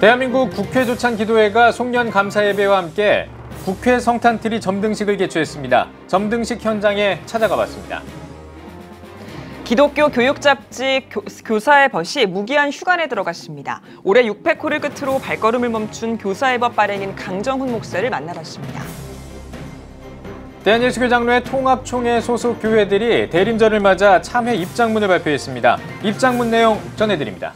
대한민국 국회 조찬 기도회가 송년 감사 예배와 함께 국회 성탄트리 점등식을 개최했습니다. 점등식 현장에 찾아가 봤습니다. 기독교 교육 잡지 교사의 벗이 무기한 휴관에 들어갔습니다. 올해 600호를 끝으로 발걸음을 멈춘 교사의 법 발행인 강정훈 목사를 만나봤습니다. 대한예수교장로의 통합총회 소속 교회들이 대림절을 맞아 참회 입장문을 발표했습니다. 입장문 내용 전해드립니다.